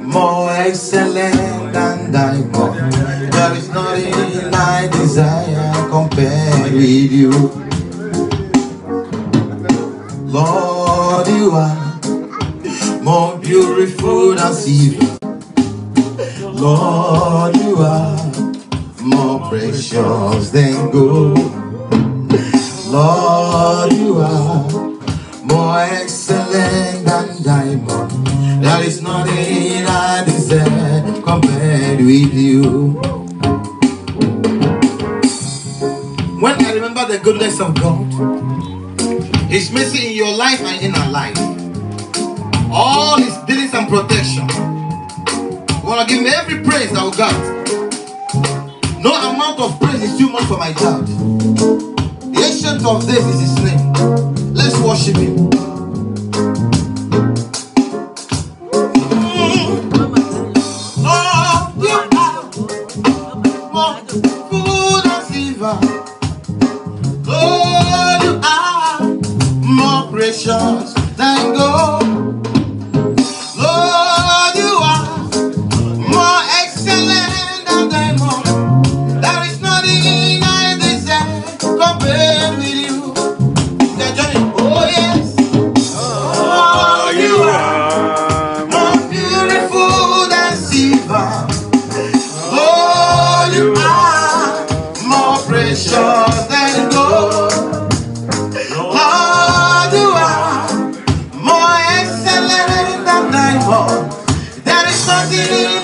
more excellent than diamond. There is nothing I desire compared with you. Lord, you are more beautiful than silver. Lord, you are more precious than gold. Lord, you are more excellent than diamond. With you. When I remember the goodness of God, His mercy in your life and in our life, all His dealings and protection, I want to give Him every praise that we got. No amount of praise is too much for my God. The ancient of days is His name. Let's worship Him. Ah, precious than gold. Lord, you are more excellent than diamond. There is nothing I desire compared with you. Than gold. Lord, you are more excellent than. There is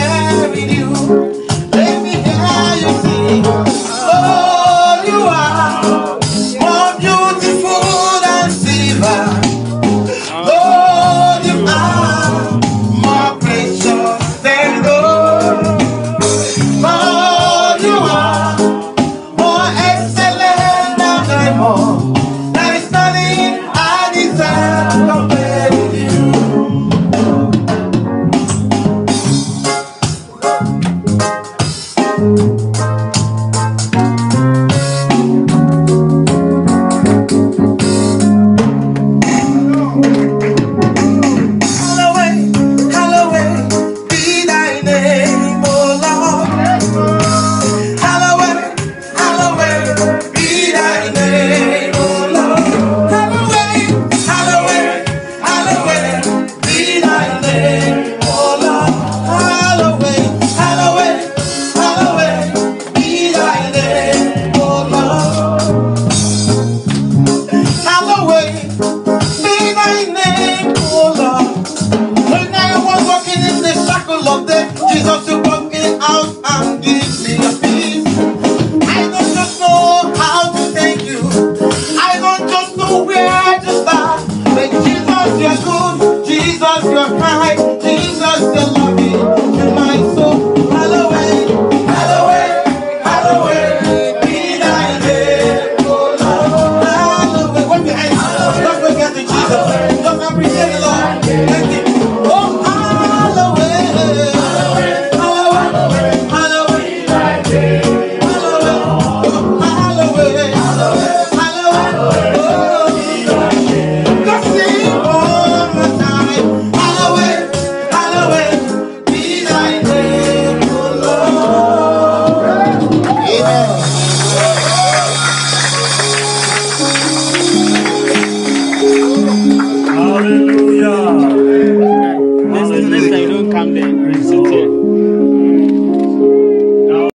with you.